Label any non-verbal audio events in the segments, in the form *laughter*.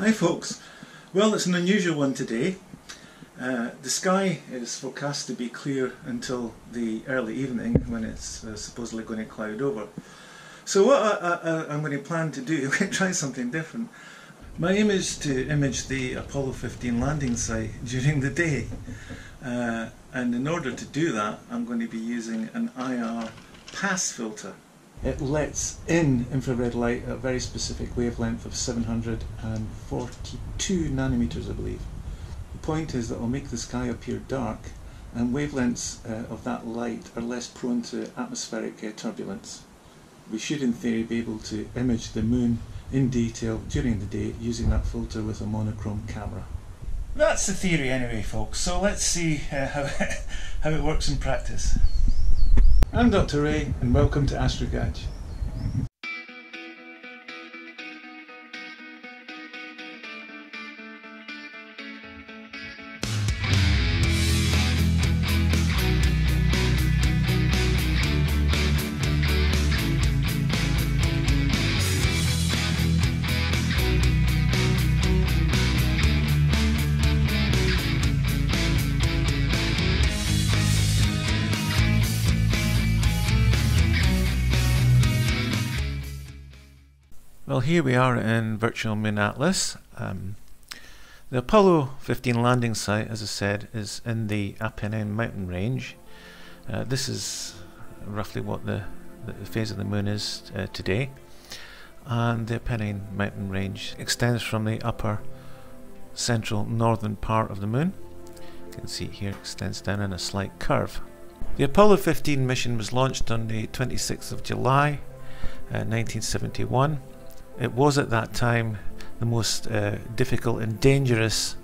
Hi folks. Well, it's an unusual one today. Uh, the sky is forecast to be clear until the early evening when it's uh, supposedly going to cloud over. So what I, am going to plan to do, *laughs* I'm going to try something different. My aim is to image the Apollo 15 landing site *laughs* during the day. Uh, and in order to do that, I'm going to be using an IR pass filter. It lets in infrared light at a very specific wavelength of 742 nanometers, I believe. The point is that it'll make the sky appear dark, and wavelengths uh, of that light are less prone to atmospheric uh, turbulence. We should, in theory, be able to image the moon in detail during the day using that filter with a monochrome camera. That's the theory, anyway, folks. So let's see uh, how, *laughs* how it works in practice. I'm Dr. Ray, and welcome to AstroGadge. Well, here we are in Virtual Moon Atlas. Um, the Apollo 15 landing site, as I said, is in the Apennine mountain range. Uh, this is roughly what the, the phase of the moon is uh, today. And the Apennine mountain range extends from the upper central northern part of the moon. You can see here it extends down in a slight curve. The Apollo 15 mission was launched on the 26th of July, uh, 1971 it was at that time the most uh, difficult and dangerous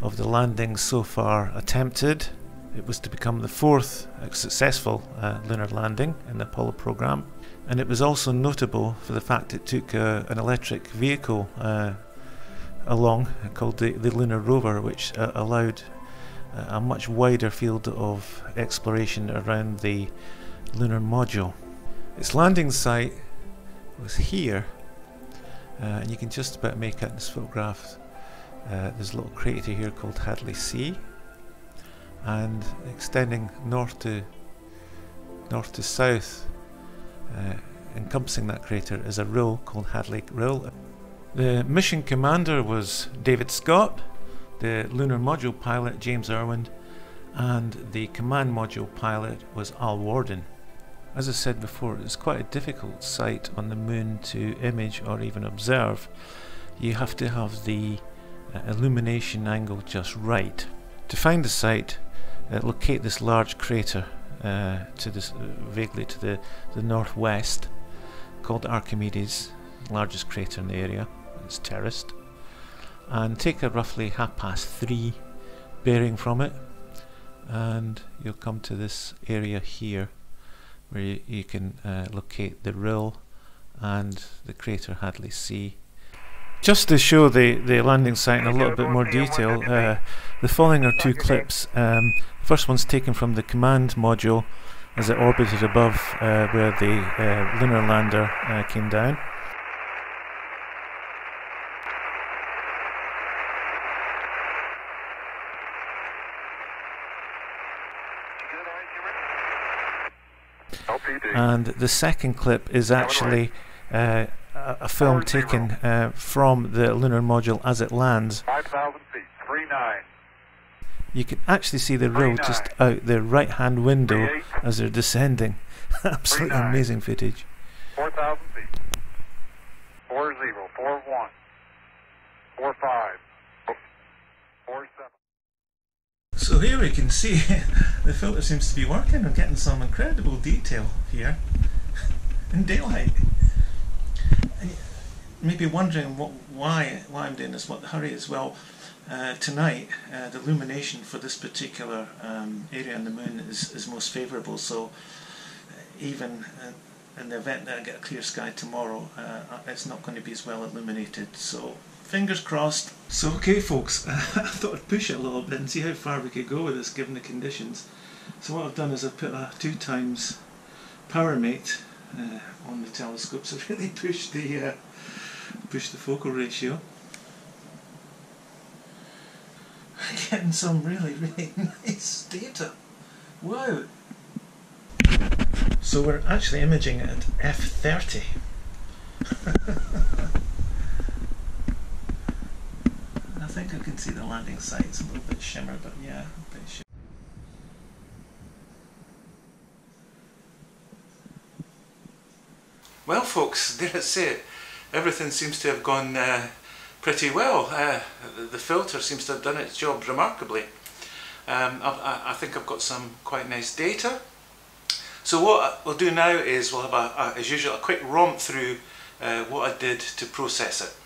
of the landings so far attempted. It was to become the fourth successful uh, lunar landing in the Apollo program, and it was also notable for the fact it took uh, an electric vehicle uh, along called the, the Lunar Rover, which uh, allowed uh, a much wider field of exploration around the lunar module. Its landing site was here uh, and you can just about make out in this photograph uh, there's a little crater here called Hadley C and extending north to north to south uh, encompassing that crater is a rill called Hadley Rille. The mission commander was David Scott, the lunar module pilot James Irwin and the command module pilot was Al Worden. As I said before, it's quite a difficult site on the moon to image or even observe. You have to have the uh, illumination angle just right. To find the site, uh, locate this large crater uh, to this uh, vaguely to the, the northwest called Archimedes, largest crater in the area. It's terraced. And take a roughly half past three bearing from it and you'll come to this area here where you, you can uh, locate the rill and the crater Hadley C. Just to show the, the landing site in a little bit more detail, uh, the following are two clips. Um, first one's taken from the command module as it orbited above uh, where the uh, lunar lander uh, came down. And the second clip is actually uh, a film taken uh, from the lunar module as it lands. 5,000 feet. You can actually see the road just out the right hand window as they're descending. *laughs* Absolutely amazing footage. 4,000 feet. 4 0, 4 1, 4 5, 4 7. So here we can see *laughs* the filter seems to be working. I'm getting some incredible detail here *laughs* in daylight. And you may be wondering what, why why I'm doing this, what the hurry is. Well, uh, tonight uh, the illumination for this particular um, area on the moon is, is most favourable. So uh, even uh, in the event that I get a clear sky tomorrow, uh, it's not going to be as well illuminated. So fingers crossed. So okay folks, *laughs* I thought I'd push it a little bit and see how far we could go with this given the conditions. So what I've done is I've put a two times Powermate uh, on the telescope *laughs* so really push the uh, push the focal ratio *laughs* getting some really, really nice data. Wow. So we're actually imaging at f30. I think I can see the landing site. It's a little bit shimmer, but yeah, a bit shimmer. Well, folks, there it's it. Everything seems to have gone uh, pretty well. Uh, the, the filter seems to have done its job remarkably. Um, I, I, think I've got some quite nice data. So what we'll do now is we'll have, a, a as usual, a quick romp through uh, what I did to process it.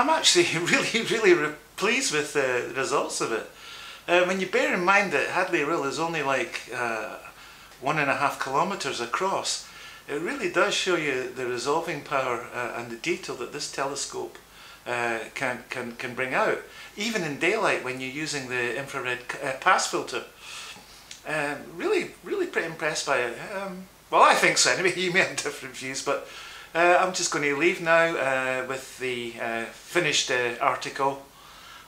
I'm actually *laughs* really, really pleased with the results of it. Uh, when you bear in mind that Hadley Rille is only like uh, one and a half kilometres across, it really does show you the resolving power uh, and the detail that this telescope uh, can, can, can bring out, even in daylight when you're using the infrared uh, pass filter. Um, really, really pretty impressed by it. Um, well, I think so anyway, *laughs* you may have different views, but uh, I'm just going to leave now uh, with the uh, finished uh, article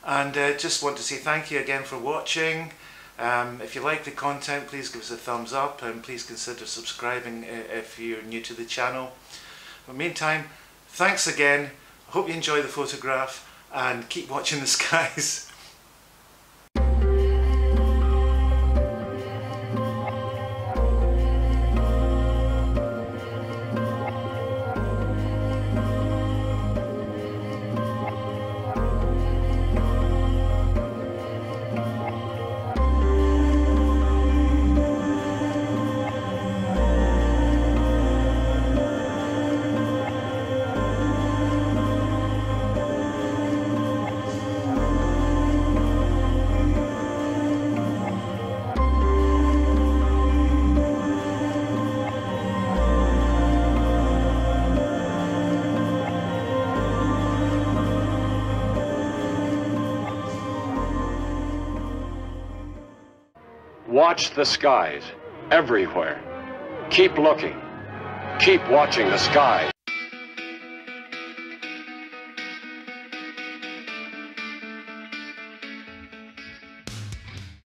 and uh, just want to say thank you again for watching. Um, if you like the content please give us a thumbs up and please consider subscribing uh, if you're new to the channel. In the meantime, thanks again. Hope you enjoy the photograph and keep watching the *laughs* skies. Watch the skies everywhere. Keep looking. Keep watching the skies.